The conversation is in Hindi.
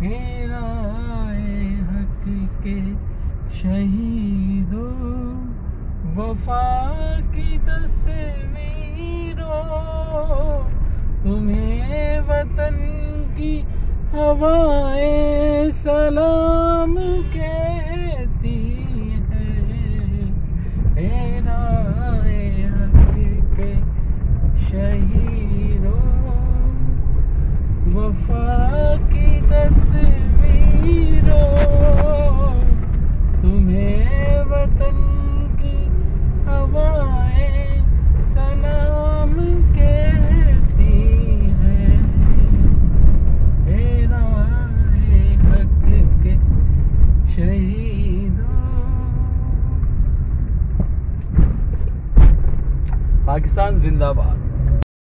मेरा हक के शहीदों वफा की तस्वीरों तुम्हें वतन की हवाएँ वफा की तस्वीरों, तुम्हें वतन की हवाएँ सलाम कहती है। मेरा हक के शहीदों। पाकिस्तान जिंदाबाद।